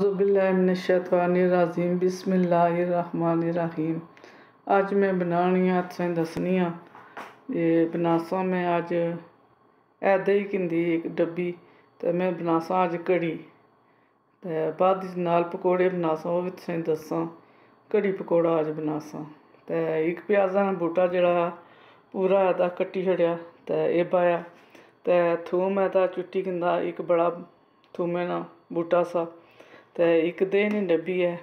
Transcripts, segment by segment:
ज़ुबिल्लाशतवानीम बिसमीम अज में बना रही हाँ तुसें दसनी हाँ ये बनासा में अज है देही किंदी एक डब्बी तो मैं बनासा अज घड़ी तो बाद पकौड़े बनासा वह भी तुसें दसा घड़ी पकौड़ा अज बनासा। तो एक प्याजा ने जोड़ा पूरा एदा कट्टी छड़िया तो यह पाया। तो थूम एदा चुट्टी किंदा, एक बड़ा थूमे ना बूह्टा सा। ਇੱਕ ਦੇਨ ਡੱਬੀ ਹੈ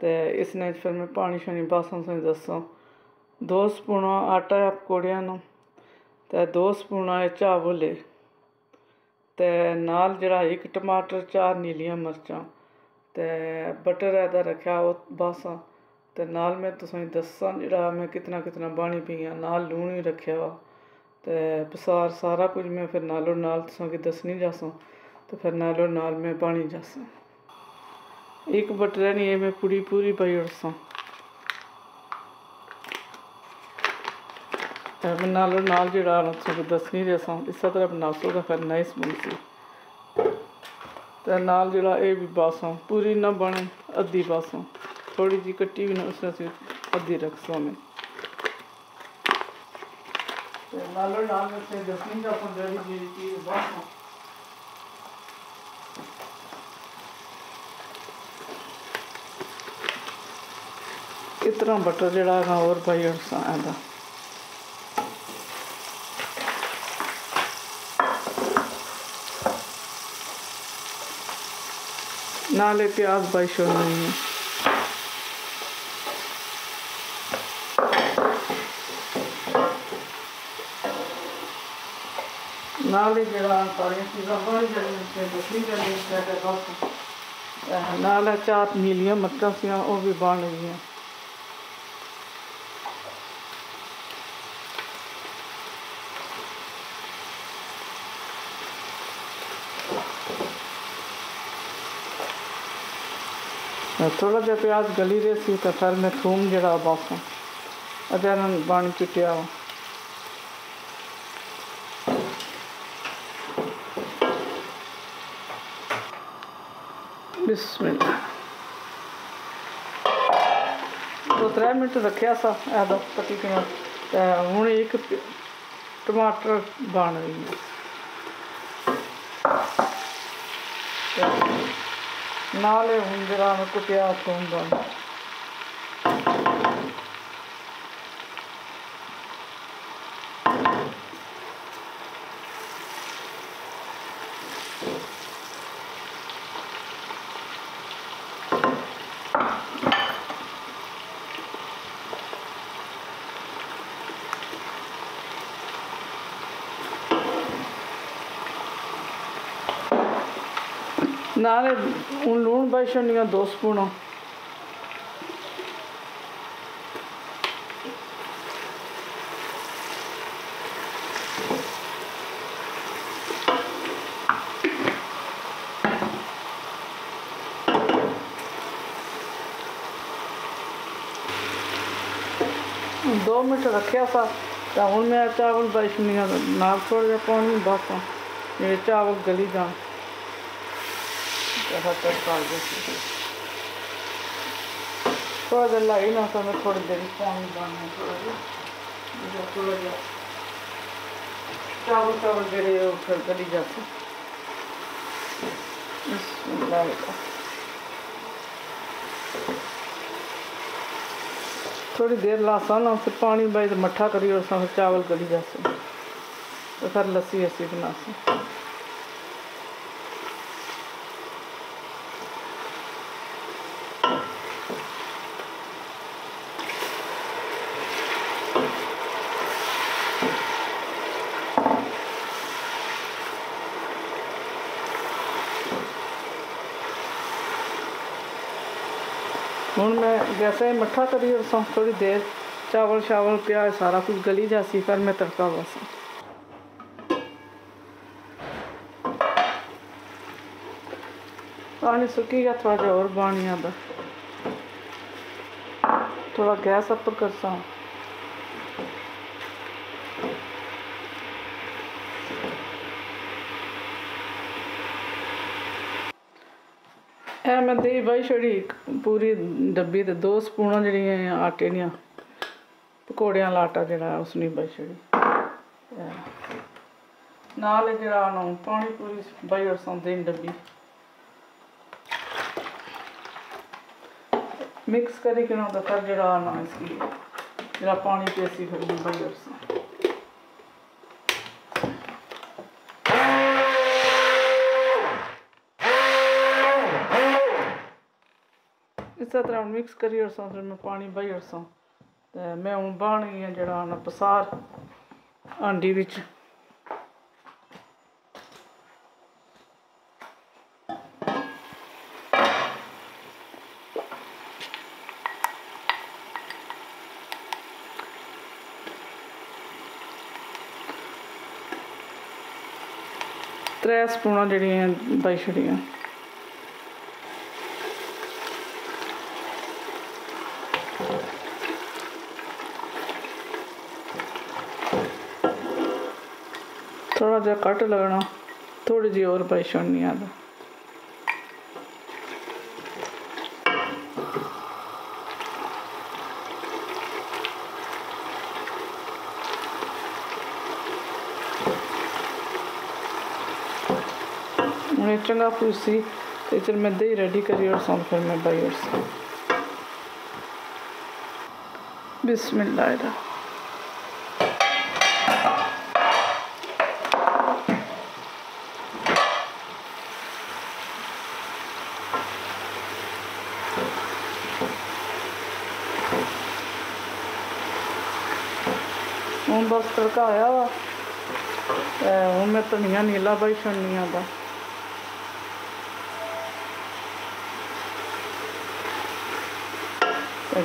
ਤੇ ਇਸ ਨੇ ਫਿਰ ਮੈਂ ਪਾਣੀ ਸ਼ਾਣੀ ਬਾਸਾਂ ਸੇ ਦੱਸਾਂ। ਦੋ ਸਪੂਨਾ ਆਟਾ ਪਕੌੜਿਆਂ ਨੂੰ ਤੇ ਦੋ ਸਪੂਨਾ ਇਹ ਚਾਵਲੇ ਤੇ ਨਾਲ ਜਿਹੜਾ ਇੱਕ ਟਮਾਟਰ, ਚਾਰ ਨੀਲੀਆਂ ਮਿਰਚਾਂ ਤੇ ਬਟਰ ਇਹਦਾ ਰੱਖਿਆ ਉਹ ਬਾਸਾਂ ਤੇ ਨਾਲ ਮੈਂ ਤੁਸੀਂ ਦੱਸਾਂ ਜਿਹੜਾ ਮੈਂ ਕਿਤਨਾ ਕਿਤਨਾ ਬਾਣੀ ਪਈਆਂ ਨਾਲ ਲੂਣ ਵੀ ਰੱਖਿਆ ਵਾ ਤੇ ਪਸਾਰ ਸਾਰਾ ਕੁਝ ਮੈਂ ਫਿਰ ਨਾਲੋਂ ਨਾਲ ਤੁਸੀਂ ਕਿ ਦੱਸਣੀ ਜਾਸਾਂ ਤੇ ਫਿਰ ਨਾਲੋਂ ਨਾਲ ਮੈਂ ਪਾਣੀ ਜਾਸਾਂ। एक है, मैं पूरी पूरी पाई उड़सा नालो नाल जड़ा तुम दसनी रसा इस तरह बनासो तो फिर नाइस बनसी नाल जड़ा भी बासा पूरी ना बने अद्धी बासा थोड़ी जी कट्टी भी ना, उसने अद्धी रख सो में। नालो दसनी का जी इतना बटर जड़ा है, और भाई ऐसा नाले प्याज भाई छोड़नी नाले चार नीलियाँ मक्कां सियाँ ओह् भी बन गई थोड़ा जहा प्याज गली रहे सी तो फिर मैं थूम जरा बासा अदे बन चुटिया वा दो त्रै मिनट रखा सा ऐदा पटी हूँ एक टमाटर बन रही है ನಾಳೆ ಹುಂದಿರಾಮಕ್ಕೂ ಪ್ಯಾಸ್ ಕೊಂಡ नाले हूँ लून पाई छोड़ियाँ दो स्पून दो मिनट रखे था चावल में चावल बारिश नहीं नाल थोड़ा जहा पानी बस ये चावल गली जान थोड़ा देर लाई ना तो मैं थोड़ी देर पानी डालना चावल चावल जेड़े फिर गली जाते। थोड़ी देर लासा ना, फिर पानी बाई तो मट्ठा करी और चावल गली जाते। तो फिर लस्सी अस्सी बनाते। हूँ मैं गैसा मट्ठा करी रसा थोड़ी देर चावल शावल प्याज सारा कुछ गली जासी फिर मैं तड़का बस पानी सुकी गया थोड़ा जहा और पानी आता थोड़ा गैस अपर कर सा ਇਹ ਮੈਂ ਦਹੀਂ ਵਾਈ ਛੜੀ, ਪੂਰੀ ਡੱਬੀ ਤੇ ਦੋ ਸਪੂਨਾਂ ਜਿਹੜੀਆਂ ਆਟੇ ਦੀਆਂ, ਪਕੌੜਿਆਂ ਵਾਲਾ ਆਟਾ ਜਿਹੜਾ ਉਸ ਨੂੰ ਵਾਈ ਛੜੀ ਨਾਲ ਜਿਹੜਾ ਨੂੰ ਪਾਣੀ ਪੂਰੀ ਵਾਈ ਔਰ ਸੰਦੇ ਡੱਬੀ। ਮਿਕਸ ਕਰੀ ਕਿ ਦਾ ਕਰ ਜਿਹੜਾ ਨਾ ਇਸ ਕੀ, ਜਿਹੜਾ ਪਾਣੀ ਤੇ ਅਸੀਂ ਫਿਰ ਵਾਈ ਔਰ ਸੰਦੇ इस तरह मिक्स करी और फिर मैं पानी बही और ते मैं हूँ बन गई जरा ना पसार हांडी बिच त्रै स्पूनां जेह्ड़ियाँ पाई छड़ियाँ थोड़ा जेहा लगना। थोड़ी जी होर पाई छड़नी उन्हें चंगा पूसी ते चल मैं दही रेडी करी और सौंप फिर मैं बाई और बिस्मिल्लाह। हूँ ਬਸ ਤੜਕਾ ਆਇਆ ਵਾ ਹੁਣ मैं धनिया नीला ਬਾਈ छड़नी ਦਾ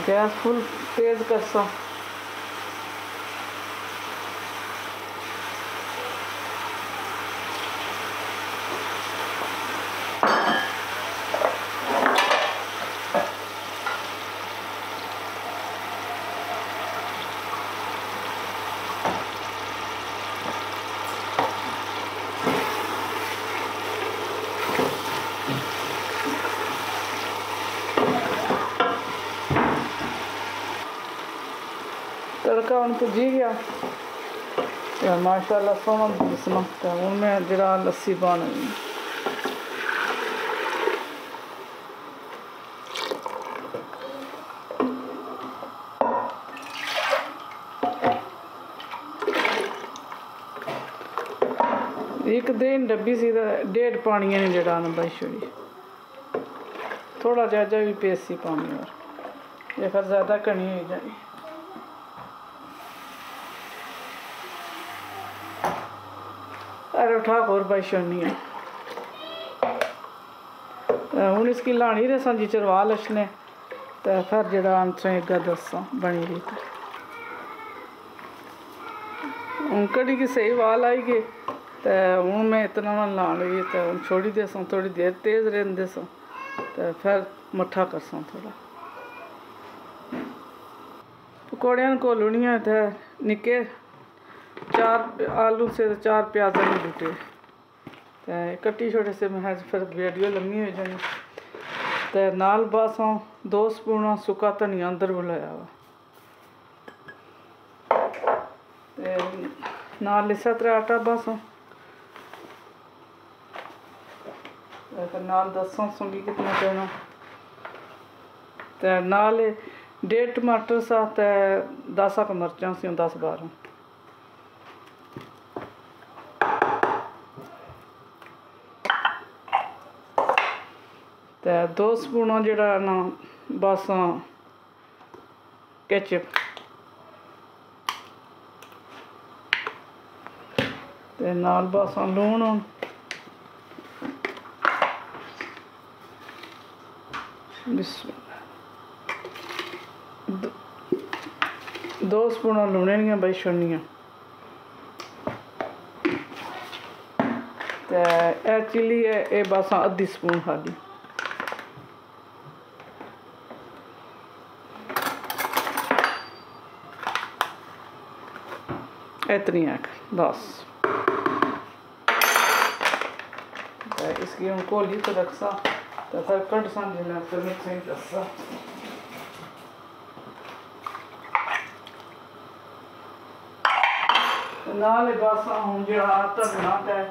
ਗੈਸ ਫੁੱਲ ਤੇਜ਼ करसा तड़का हूँ भुजी गया ते माशाल्लाह सोहना समकता हूँ मैं जरा लस्सी पाने एक दिन डब्बी सी डेढ़ पानी ने जड़ा ना भाई छोड़ी थोड़ा जहा भी पेसी पानी और, या फिर ज़्यादा कनी हो जाए। पैर उठा और है। हूँ इसकी लानी ते सन चरवा लछने तो फिर जरा आंसर अगर दसा बनी रही तो। हूँ कड़ी की सही वाल आई गए तो हूँ मैं इतना मन लान लगी तो हूँ छोड़ी दे थोड़ी देर तेज रेंदे सौ तो फिर मठा करसा थोड़ा। पकौड़ियाँ कोलूनिया तो निके चार आलू से चार प्याज नहीं बूटे ते कट्टी छोटे से मैं फिर वीडियो लम्मी हो जानी ते नाल बस दो स्पून सुक्का धनिया अंदर बुलाया वा ते नाल इस्सै तरह आटा बस ते नाल दस्सां सूँगी कितना देना ते नाल डेढ़ टमाटर सा ते दस अक मर्चां सी दस बारां ते दो स्पून जेह्ड़ा ना बस केचप ते नाल बस लून हून दो स्पून लूने दियाँ बाई छुड़नियाँ ते एह् चिली ऐ एह् बस अद्धी स्पून खाली etniak bas. De इसकी हमको लिख रखसा तथा कट समझना तो मिक्सिंग रखसा नाल बासा हम जड़ा आता बनाता है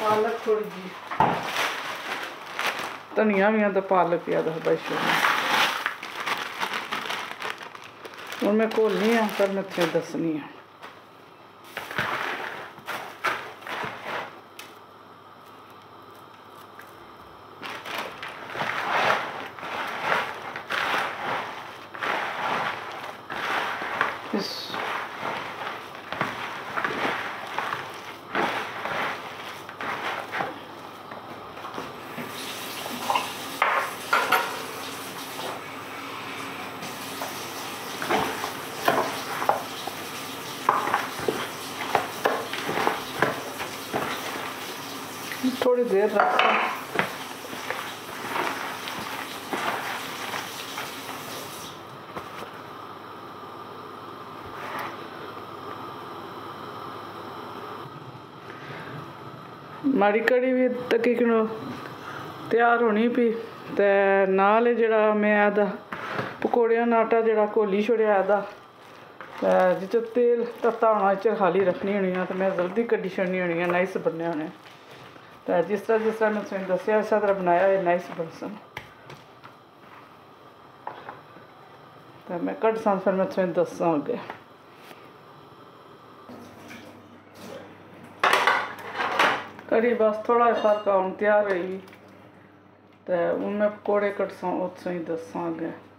पालक थोड़ी जी धनिया भी तो पालक भी आता भाई हूँ मैं घोलनी हाँ पर मैं इतने दसनी हाँ देर रखा ਮਾੜੀ ਕੜੀ ਵੀ ਤਕਰੀਬਨ ਤਿਆਰ ਹੋਣੀ ਪਈ ਤੇ ਨਾਲ ਹੀ ਜਿਹੜਾ ਮੈਂ ਆਦਾ ਪਕੌੜਿਆਂ ਦਾ ਆਟਾ ਜਿਹੜਾ ਘੋਲੀ ਛੜਿਆ ਆਦਾ ਤੇ ਜਿੱਚ ਤੇਲ ਤੱਤਾ ਹੋਣਾ ਚ ਖਾਲੀ ਰੱਖਣੀ ਹੋਣੀ ਆ ਤੇ ਮੈਂ ਜਲਦੀ ਕੱਢੀ ਛੜਨੀ ਹੋਣੀ ਆ ਨਾਈਸ ਬਣਨੇ ਹੋਣੇ तो जिस तरह जिस तरह मैं तुसें दस्सेआ इस तरह बनाया एह् नाइस बलसन ते मैं घट सां फिर मैं तुसें दस्सां अग्गें कड़ी बस थोह्ड़ा फ़र्क औन त्यार होई ते तो हून में पकौड़े कटसां ओह् तुसें दस्सां अग्गें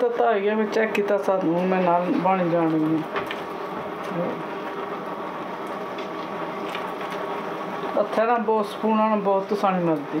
ਤੋਂ ਤਾਂ ਤਾਂ ਗਿਆ ਮੈਂ ਚੈੱਕ ਕੀਤਾ ਸਾਨੂੰ, ਮੈਂ ਨਾਲ ਬਣ ਜਾਣੀ ਹੈ ਹੱਥਾਂ ਨਾਲ ਬਹੁਤ, ਸਪੂਨਾਂ ਨਾਲ ਬਹੁਤ ਤੁਸਾਣੀ ਮਰਦੀ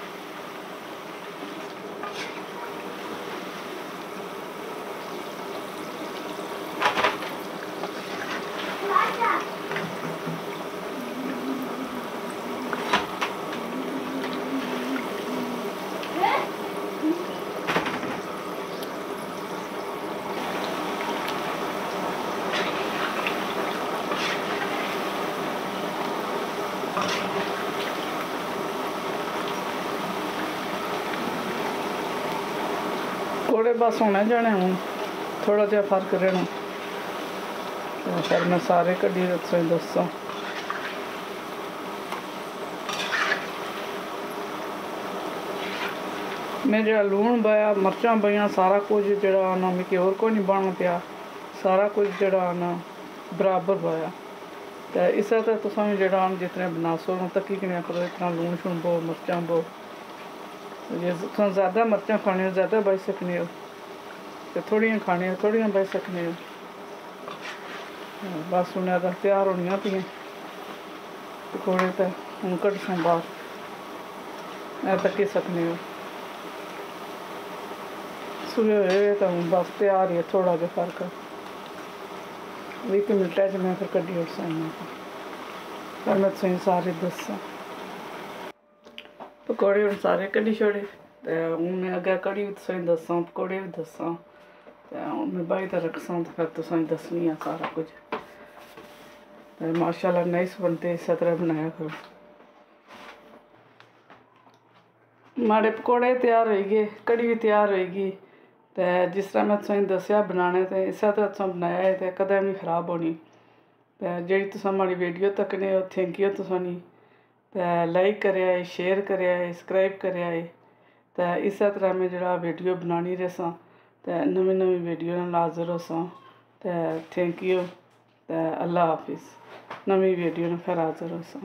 ਇਹ ਬਸ ਹੋਣਾ ਜਾਣੇ ਹੁਣ ਥੋੜਾ ਜਿਹਾ ਫ਼ਰਕ ਰਹਿਣਾ। ਫਿਰ ਮੈਂ ਸਾਰੇ ਕੱਢੀ ਦੱਸਾਂ ਦੱਸਾਂ। ਮੈਂ ਜਿਹੜਾ ਲੂਣ ਪਾਇਆ, ਮਿਰਚਾਂ ਪਈਆਂ, ਸਾਰਾ ਕੁਝ ਜਿਹੜਾ ਨਾ ਮਿੱਕੇ ਹੋਰ ਕੋਈ ਨਹੀਂ ਬਣ ਪਿਆ। ਸਾਰਾ ਕੁਝ ਜਿਹੜਾ ਨਾ ਬਰਾਬਰ ਪਾਇਆ ਤੇ ਇਸੇ ਤਰ੍ਹਾਂ ਤੁਸੀਂ ਵੀ ਜਿਹੜਾ ਜਿਤਨੇ ਬਣਾ ਸਕੋ ਨੂੰ ਤੱਕੀ ਕਿਨੇ ਕਰੋ ਇਤਨਾ ਲੂਣ ਸ਼ੂਣ ਬੋ ਮਿਰਚਾਂ ਬੋ ज़्यादा मर्चा खानियूं ज़्यादा बच सकने हो ते थोह्ड़ियाँ खानियाँ थोह्ड़ियाँ पाई सकने हो बस हून अदा त्यार होनियाँ पियाँ पकौड़े ते हून घट संभार ऐ सकने हो सुबह होए तो बस त्यार ही है थोड़ा जहा फ़र्क इक मिनट च में फिर कड्ढी ओड़सां पर मैं तुसेंगी सारे दसा ਪਕੌੜੇ ਹੁਣ ਸਾਰੇ ਕੱਢੀ ਛੋੜੇ ਤੇ ਉਹਨੇ ਅੱਗੇ ਕੜੀ ਵੀ ਤੁਸੀਂ ਦੱਸਾਂ, ਪਕੌੜੇ ਵੀ ਦੱਸਾਂ। ਤੇ ਹੁਣ ਮੈਂ ਬਾਈ ਤਾਂ ਰਕਸਾਂ ਤਾਂ ਫਿਰ ਤੁਸੀਂ ਦੱਸਣੀ ਆ ਸਾਰਾ ਕੁਝ। ਤੇ ਮਾਸ਼ਾਅੱਲਾ ਨਾਈਸ ਬਣਦੇ, ਇਸ ਤਰ੍ਹਾਂ ਬਣਾਇਆ ਕਰੋ। ਮਾੜੇ ਪਕੌੜੇ ਤਿਆਰ ਹੋਈਗੇ ਕੜੀ ਵੀ ਤਿਆਰ ਹੋਈਗੀ ਤੇ ਜਿਸ ਤਰ੍ਹਾਂ ਮੈਂ ਤੁਹਾਨੂੰ ਦੱਸਿਆ ਬਣਾਣੇ ਤੇ ਇਸੇ ਤਰ੍ਹਾਂ ਤੁਸੀਂ ਬਣਾਇਆ ਤੇ ਕਦੇ ਵੀ ਖਰਾਬ ਹੋਣੀ। ਤੇ ਜਿਹੜੀ ਤੁਸੀਂ ਮਾੜੀ ਵੀਡੀਓ ਤੱਕ ਨੇ ਥੈਂਕ ਯੂ ਤੁਸੀਂ ते लाइक करेआ जे शेयर करेआ जे सब्सक्राइब करेआ जे ते इस्सै तरह में जेह्ड़ा वीडियो बनानी रसा ते नमीं नमीं वीडियो नाल हाजर होसां थैंक यू ते अल्लाह हाफिज। नमीं वीडियो ने फिर हाजर होसां